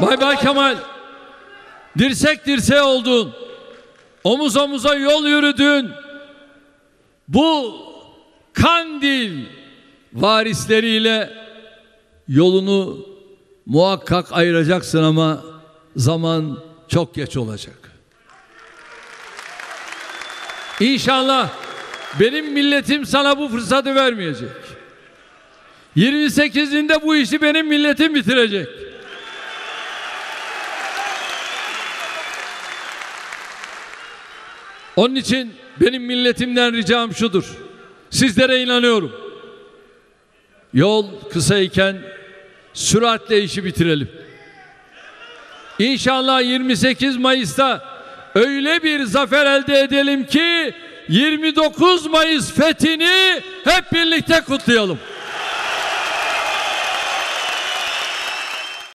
Bay Bay Kemal dirsek dirseğe oldun. Omuz omuza yol yürüdün. Bu Kandil varisleriyle yolunu muhakkak ayıracaksın ama zaman çok geç olacak. İnşallah benim milletim sana bu fırsatı vermeyecek. 28'inde bu işi benim milletim bitirecek. Onun için benim milletimden ricam şudur. Sizlere inanıyorum. Yol kısayken süratle işi bitirelim. İnşallah 28 Mayıs'ta öyle bir zafer elde edelim ki 29 Mayıs fethini hep birlikte kutlayalım.